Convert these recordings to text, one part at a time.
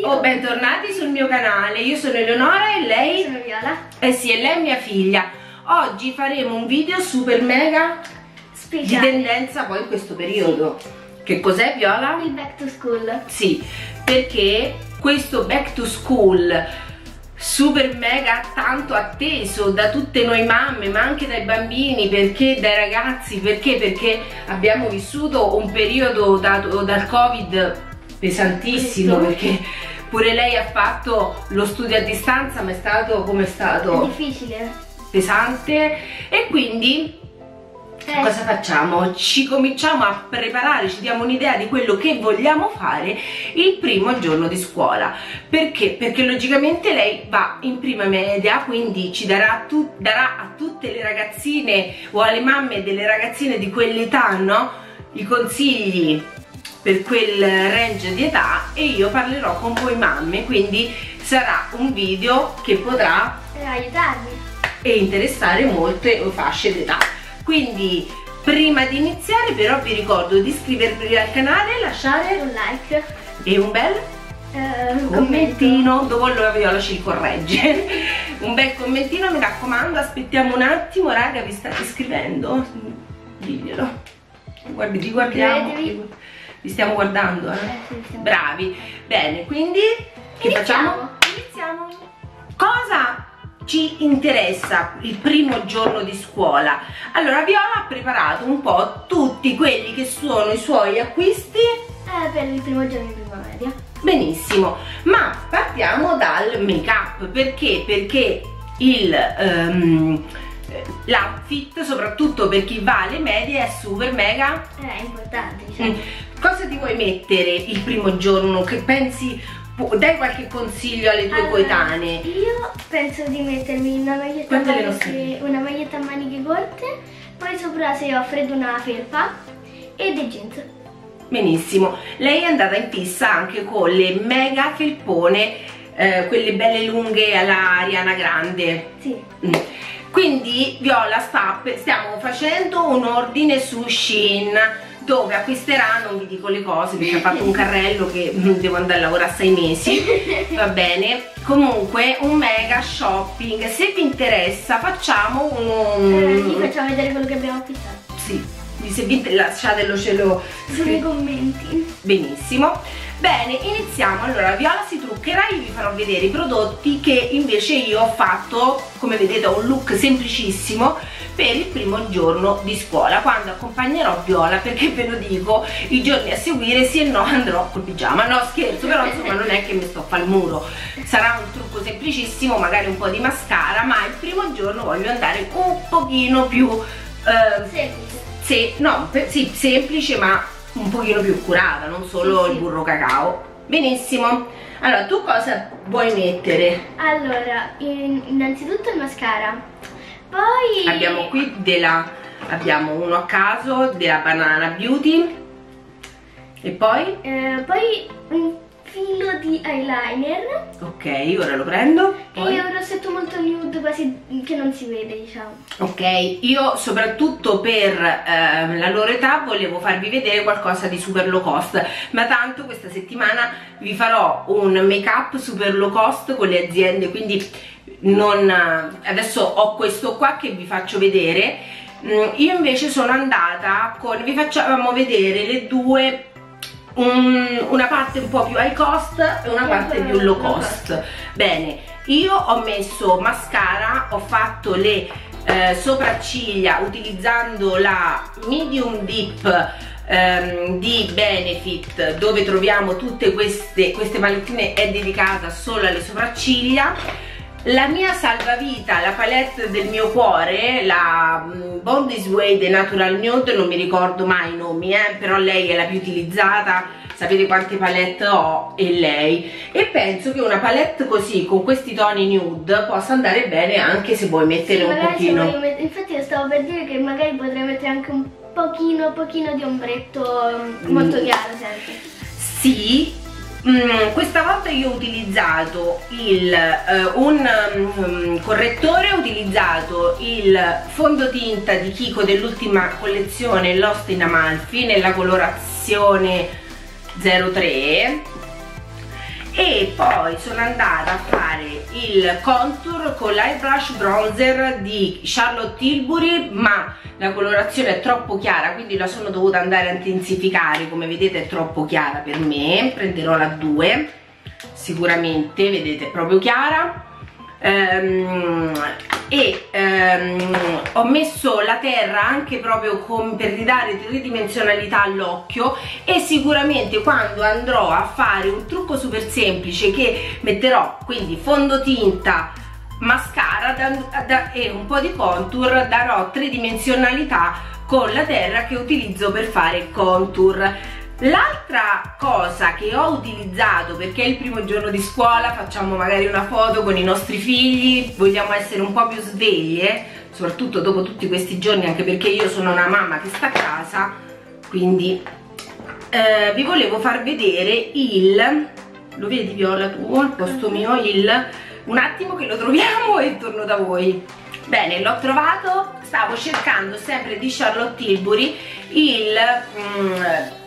Oh, bentornati sul mio canale, io sono Eleonora e lei? Sono Viola. Eh sì, e lei è mia figlia. Oggi faremo un video super mega Speciale. di tendenza poi in questo periodo. Che cos'è Viola? Il back to school. Sì, perché questo back to school super mega tanto atteso da tutte noi mamme ma anche dai bambini perché dai ragazzi perché perché abbiamo vissuto un periodo dato dal covid pesantissimo perché pure lei ha fatto lo studio a distanza ma è stato come è È stato difficile. pesante e quindi Eh, cosa facciamo? Ci cominciamo a preparare, ci diamo un'idea di quello che vogliamo fare il primo giorno di scuola. Perché? Perché logicamente lei va in prima media, quindi ci darà, tu- darà a tutte le ragazzine o alle mamme delle ragazzine di quell'età, no? I consigli per quel range di età e io parlerò con voi mamme, quindi sarà un video che potrà aiutarvi. e interessare molte fasce d'età. Quindi prima di iniziare però vi ricordo di iscrivervi al canale, lasciare Un like. e un bel commento. commentino, dopo la Viola ci corregge. un bel commentino, mi raccomando, aspettiamo un attimo, raga, vi state iscrivendo? Diglielo. Guardi, guardiamo. Iscrivetevi. Vi stiamo guardando, eh? Eh, sì, stiamo- Bravi. Bene, quindi che Iniziamo. facciamo? Iniziamo. Cosa ci interessa il primo giorno di scuola? Allora, Viola ha preparato un po' tutti quelli che sono i suoi acquisti. Eh, per il primo giorno di prima media. Benissimo, ma partiamo dal make up perché? Perché il ehm, l'outfit, soprattutto per chi va alle medie, è super mega Eh, è importante, diciamo. Mm. Cosa ti vuoi mettere il primo giorno? Che pensi? Dai qualche consiglio alle tue Allora, coetanee? Io penso di mettermi una maglietta, maniche, una maglietta a maniche corte, poi sopra se ho freddo una felpa e dei jeans. Benissimo. Lei è andata in fissa anche con le mega felpone, eh, quelle belle lunghe alla Ariana Grande. Sì. Mm. Quindi Viola sta, stiamo facendo un ordine su Shein dove acquisterà, non vi dico le cose perché ha fatto un carrello che devo andare a lavorare a sei mesi, va bene. Comunque un mega shopping, se vi interessa facciamo un... Eh, vi facciamo vedere quello che abbiamo acquistato. Sì, se vi lasciatelo ce lo Sui commenti. Benissimo. Bene, iniziamo. Allora, Viola si truccherà, io vi farò vedere i prodotti che invece io ho fatto, come vedete ho un look semplicissimo per il primo giorno di scuola, quando accompagnerò Viola, perché ve lo dico, i giorni a seguire sì e no andrò col pigiama. No, scherzo, però insomma non è che mi sto al muro. Sarà un trucco semplicissimo, magari un po' di mascara, ma il primo giorno voglio andare un pochino più... eh, Semplice. se, no, per- sì, semplice ma un pochino più curata, non solo Sì, il burro cacao. Benissimo. Allora, tu cosa vuoi mettere? Allora, in- innanzitutto il mascara. Poi Abbiamo qui della abbiamo uno a caso della Banana Beauty. E poi? eh, poi un filo di eyeliner Ok, ora lo prendo. Poi? e un rossetto molto nude quasi che non si vede, diciamo. Ok, io soprattutto per ehm, la loro età volevo farvi vedere qualcosa di super low cost, ma tanto questa settimana vi farò un make up super low cost con le aziende, quindi non, adesso ho questo qua che vi faccio vedere. Mm, Io invece sono andata con, vi facciamo vedere le due, un- una parte un po' più high cost e una parte più low low cost. Bene, io ho messo mascara, ho fatto le eh, sopracciglia utilizzando la medium dip ehm, di Benefit dove troviamo tutte queste, queste palettine è dedicata solo alle sopracciglia la mia salvavita, la palette del mio cuore, la mm, Bondi Suede Natural Nude, non mi ricordo mai i nomi, eh, però lei è la più utilizzata, sapete quante palette ho e lei. E penso che una palette così, con questi toni nude, possa andare bene anche se vuoi mettere Sì, un pochino... met- infatti io stavo per dire che magari potrei mettere anche un pochino, pochino di ombretto mm, molto chiaro sempre. Sì, mm, questa volta io ho utilizzato il, eh, un mm, correttore, ho utilizzato il fondotinta di Kiko dell'ultima collezione Lost in Amalfi nella colorazione 03 e poi sono andata a fare il contour con l'eyebrush bronzer di Charlotte Tilbury ma la colorazione è troppo chiara quindi la sono dovuta andare a intensificare. Come vedete è troppo chiara per me prenderò la 2 sicuramente vedete è proprio chiara ehm, e ehm, ho messo la terra anche proprio con, per ridare tridimensionalità all'occhio e sicuramente quando andrò a fare un trucco super semplice che metterò quindi fondotinta mascara da, da, e un po' di contour darò tridimensionalità con la terra che utilizzo per fare contour L'altra cosa che ho utilizzato perché è il primo giorno di scuola, facciamo magari una foto con i nostri figli, vogliamo essere un po' più sveglie, soprattutto dopo tutti questi giorni, anche perché io sono una mamma che sta a casa, quindi eh, vi volevo far vedere il, lo vedi Viola tu al posto mio, il, un attimo che lo troviamo e torno da voi. Bene, l'ho trovato, stavo cercando sempre di Charlotte Tilbury il... Mm,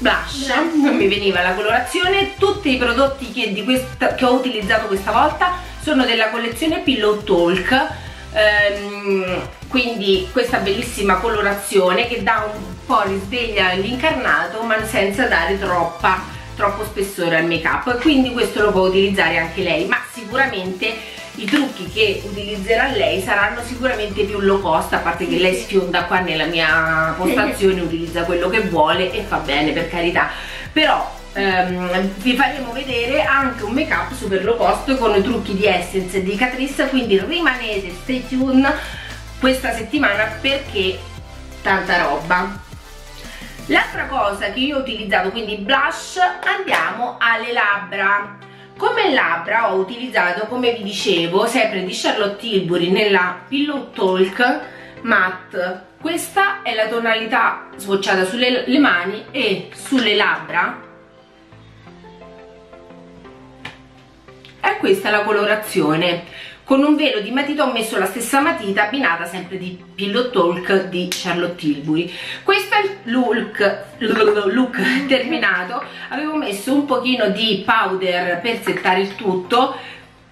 blush, non mi veniva la colorazione. Tutti i prodotti che, questa, che ho utilizzato questa volta sono della collezione Pillow Talk. Ehm, quindi questa bellissima colorazione che dà un po' risveglia l'incarnato ma senza dare troppa troppo spessore al make up quindi questo lo può utilizzare anche lei ma sicuramente i trucchi che utilizzerà lei saranno sicuramente più low cost a parte che lei sfionda qua nella mia postazione utilizza quello che vuole e fa bene per carità. Però ehm, vi faremo vedere anche un make up super low cost con i trucchi di Essence e di Catrice quindi rimanete stay tuned questa settimana perché tanta roba. L'altra cosa che io ho utilizzato quindi blush andiamo alle labbra come labbra ho utilizzato, come vi dicevo, sempre di Charlotte Tilbury nella Pillow Talk Matte. Questa è la tonalità swatchata sulle mani e sulle labbra. E questa è la colorazione con un velo di matita ho messo la stessa matita abbinata sempre di Pillow Talk di Charlotte Tilbury. Questo è il look, look terminato. Avevo messo un pochino di powder per settare il tutto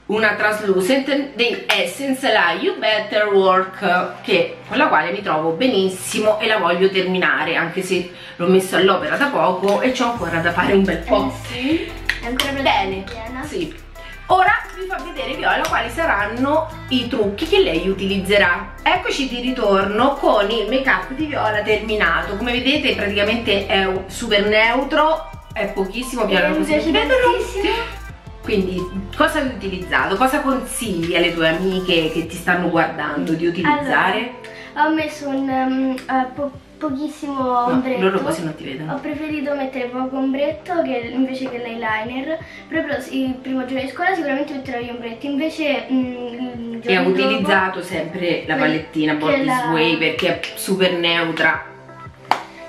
una translucent di Essence la You Better Work che, con la quale mi trovo benissimo e la voglio terminare anche se l'ho messo all'opera da poco e c'ho ancora da fare un bel po' eh sì, è ancora bene. sì Ora vi fa vedere Viola quali saranno i trucchi che lei utilizzerà. Eccoci di ritorno con il make up di Viola terminato. Come vedete praticamente è super neutro, è pochissimo, Viola non piace tantissimo. Quindi cosa hai utilizzato? Cosa consigli alle tue amiche che ti stanno guardando di utilizzare? Allora, ho messo un um, uh, pochissimo no, ombretto. loro così non ti vedono. Ho preferito mettere poco ombretto che, invece che l'eyeliner. Proprio il primo giorno di scuola sicuramente metterò gli ombretti, invece mh, E ho utilizzato sempre la palettina Body la... Sway perché è super neutra.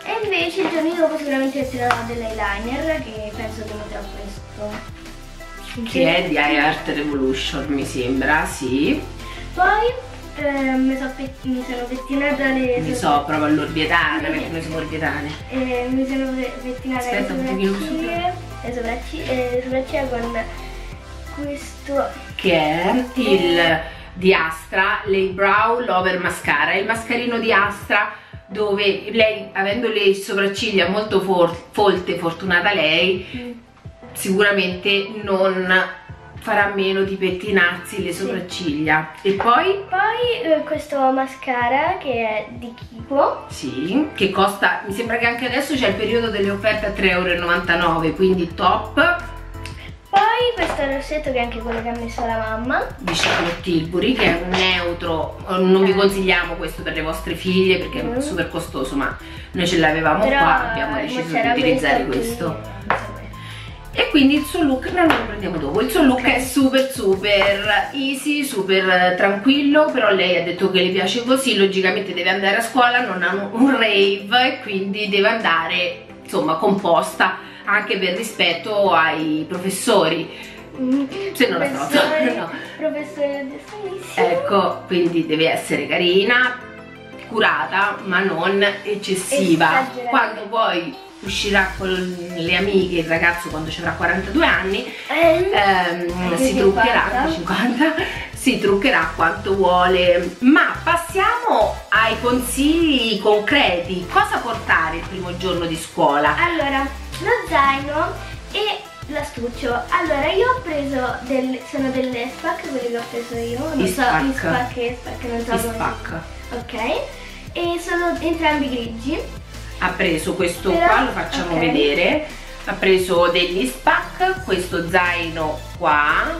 E invece il giorno dopo sicuramente metterò dell'eyeliner che penso che metterò questo. Che è di iArt Revolution mi sembra, sì. Poi eh, mi, so mi, sono pettinata le... Mi so, proprio all'orbietana, perché noi siamo orbietane. Eh, mi sono pettinata Aspetta, le sopracciglia, le sopracciglia, le sopracciglia con questo... Che è il di Astra, Lay Brow Lover Mascara, il mascarino di Astra dove lei, avendo le sopracciglia molto for folte, fortunata lei, mm. sicuramente non farà meno di pettinarsi le sopracciglia. Sì. e poi? Poi eh, questo mascara che è di Kiko sì che costa mi sembra che anche adesso c'è il periodo delle offerte a 3,99 euro quindi top. Poi questo rossetto che è anche quello che ha messo la mamma. Di Charlotte Tilbury che è un neutro. Non vi consigliamo questo per le vostre figlie perché mm. è super costoso ma noi ce l'avevamo qua abbiamo deciso di utilizzare questo e quindi il suo look non lo prendiamo dopo. Il suo look okay. è super super easy super tranquillo però lei ha detto che le piace così logicamente deve andare a scuola non ha un rave e quindi deve andare insomma composta anche per rispetto ai professori. Mm, se non la foto no. professore ecco quindi deve essere carina curata ma non eccessiva. Quando poi uscirà con le amiche il ragazzo quando ci avrà 42 anni Eh, ehm, Anche si truccherà 50. 50 si truccherà quanto vuole ma passiamo ai consigli concreti cosa portare il primo giorno di scuola Allora, lo zaino e l'astuccio. Allora, io ho preso del, sono delle spac, quelle che ho preso io. Non I so, spac. i spac e spac, non so Di come spac. Ok. E sono entrambi grigi. Ha preso questo Però- qua lo facciamo ok. vedere ha preso degli spac questo zaino qua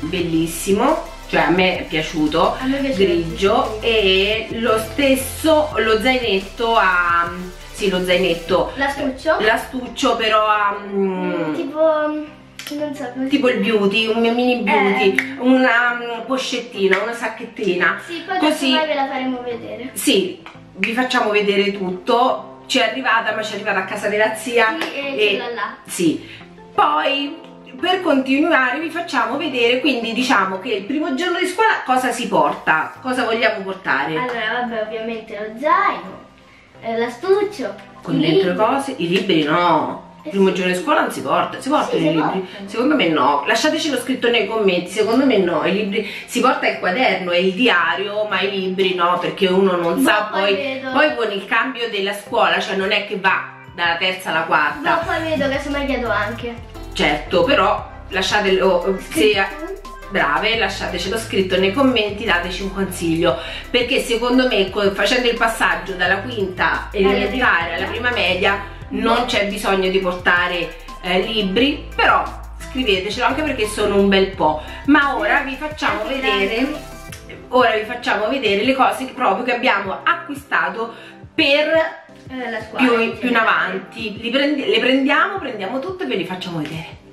bellissimo cioè a me è piaciuto grigio e lo stesso lo zainetto a sì lo zainetto L'astuccio. l'astuccio però a mm, Tipo, non so tipo il beauty un mini beauty Eh. una mm, pochettina una sacchettina Sì, poi così Così... ve la faremo vedere. sì vi facciamo vedere tutto ci è arrivata ma ci è arrivata a casa della zia Sì, e l'ha là. sì. Poi per continuare vi facciamo vedere quindi diciamo che il primo giorno di scuola cosa si porta? Cosa vogliamo portare? Allora, vabbè, ovviamente lo zaino, eh, l'astuccio, con dentro libri. cose? I libri no il primo Eh giorno di scuola non si porta si portano Sì, i libri. portano. secondo me no. Lasciatecelo scritto nei commenti. Secondo me no. I libri si porta il quaderno e il diario ma i libri no perché uno non Ma sa poi poi vedo- poi con il cambio della scuola cioè non è che va dalla terza alla quarta. No, poi vedo che semmai chiedo anche. certo però lasciatelo se Scritto? brave lasciatecelo scritto nei commenti dateci un consiglio. Perché secondo me facendo il passaggio dalla quinta elementare alla prima media non c'è bisogno di portare eh, libri però scrivetecelo anche perché sono un bel po' ma ora vi facciamo vedere ora vi facciamo vedere le cose che proprio che abbiamo acquistato per Eh, scuola. più, in più in avanti. Prendi- le prendiamo prendiamo tutto e ve li facciamo vedere.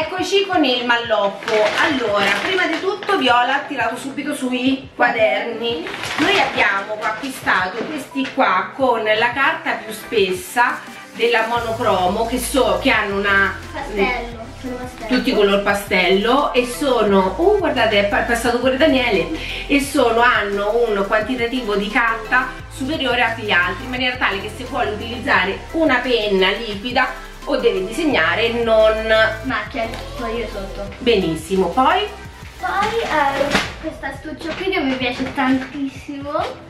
Eccoci con il malloppo. Allora prima di tutto Viola ha tirato subito sui quaderni. Noi abbiamo acquistato questi qua con la carta più spessa della monocromo che so che hanno una Pastello, pastello. tutti color pastello e sono uh guardate è pa- passato pure Daniele e sono hanno un quantitativo di carta superiore agli altri in maniera tale che se vuole utilizzare una penna liquida o deve disegnare non Macchia, poi io sotto. benissimo poi Poi eh, questa astuccio qui che mi piace tantissimo.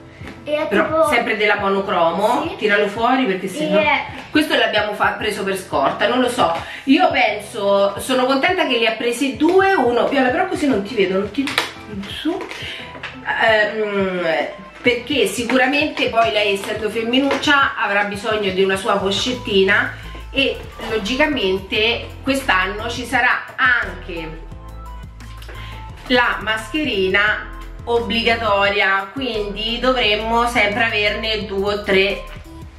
Però tipo... sempre della monocromo Sì. tiralo fuori perché se no è- questo l'abbiamo preso per scorta non lo so io penso sono contenta che li ha presi due uno Viola però così non ti vedo non ti su Ehm, perché sicuramente poi lei essendo femminuccia avrà bisogno di una sua poscettina e logicamente quest'anno ci sarà anche la mascherina obbligatoria quindi dovremmo sempre averne due o tre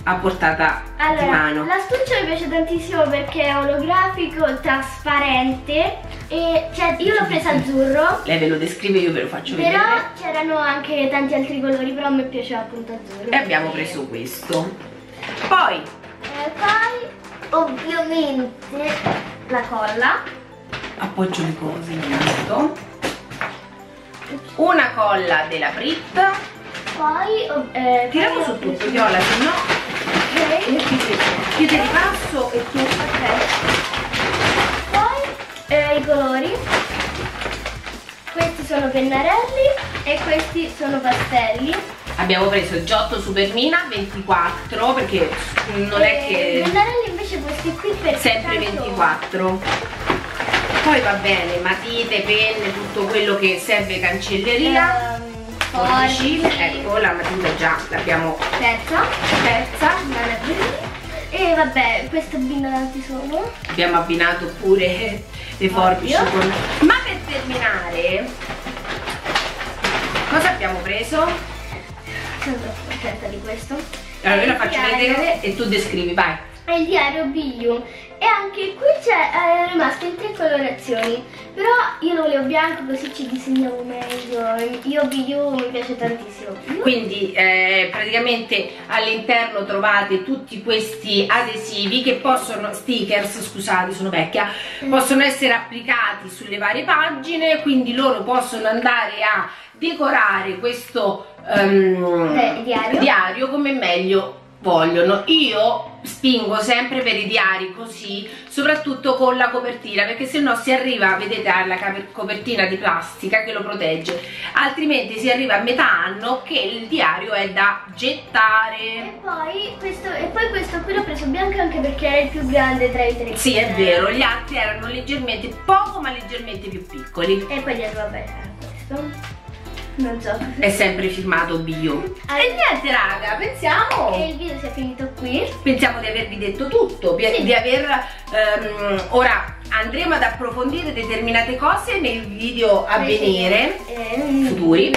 a portata di Allora, mano. l'astuccio mi piace tantissimo perché è olografico, trasparente e cioè io l'ho preso azzurro, lei ve lo descrive io ve lo faccio però vedere. c'erano anche tanti altri colori, però a me piaceva appunto azzurro. e abbiamo preso questo. Poi E poi ovviamente la colla. appoggio le cose intanto una colla della Brit Poi eh, tiriamo su tutto Viola se no Ok. io te li passo e tu Ok. Poi eh, i colori. Questi sono pennarelli e questi sono pastelli. abbiamo preso il Giotto Supermina 24 perché non è E che I pennarelli invece questi qui per sempre 24 poi va bene matite penne tutto quello che serve cancelleria Ehm, forbici forbici. ecco la matita già l'abbiamo Terza. Terza. E vabbè, queste abbinanti sono. abbiamo abbinato pure le forbici con... ma per terminare cosa abbiamo preso? Sono troppo contenta di questo. allora io la faccio vedere e tu descrivi vai È il diario BU e anche qui c'è è rimasto in tre colorazioni però io lo volevo bianco così ci disegnavo meglio io BU mi piace tantissimo quindi eh, praticamente all'interno trovate tutti questi adesivi che possono stickers scusate sono vecchia Mm. possono essere applicati sulle varie pagine quindi loro possono andare a decorare questo ehm, Eh, diario. diario come meglio vogliono. Io spingo sempre per i diari così soprattutto con la copertina perché se no si arriva vedete alla copertina di plastica che lo protegge. Altrimenti si arriva a metà anno che il diario è da gettare. E poi questo, e poi questo qui l'ho preso bianco anche perché è il più grande tra i tre. Sì è vero gli altri erano leggermente poco ma leggermente più piccoli. E poi dietro vabbè questo non so. È sempre firmato Bio. Ah, e niente raga, pensiamo... Che il video sia finito qui. Pensiamo di avervi detto tutto, sì. di aver... Um, ora andremo ad approfondire determinate cose nei video a venire, eh, futuri.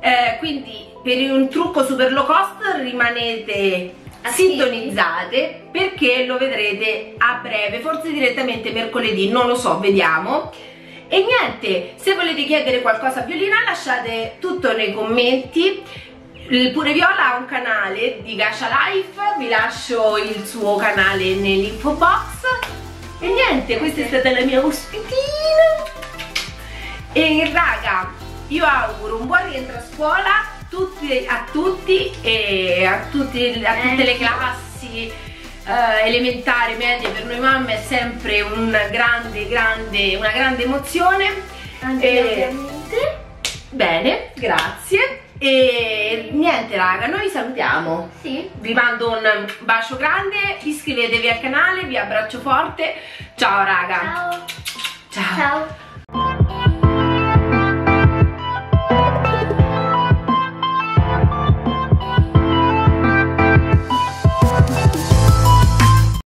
Eh, quindi per un trucco super low cost rimanete sintonizzate perché lo vedrete a breve, forse direttamente mercoledì, non lo so, vediamo. E niente, se volete chiedere qualcosa a Violina lasciate tutto nei commenti. Pure Viola ha un canale di Gasha Life, vi lascio il suo canale nell'info box. E niente, questa è stata la mia ospitina. E raga, io auguro un buon rientro a scuola tutti, a tutti e a, tutti, a tutte le classi eh, elementare, media per noi mamme è sempre un grande, grande, una grande emozione. Anche Bene, grazie. E niente raga, noi salutiamo. Sì. Vi mando un bacio grande, iscrivetevi al canale, vi abbraccio forte. Ciao raga. Ciao. Ciao. Ciao.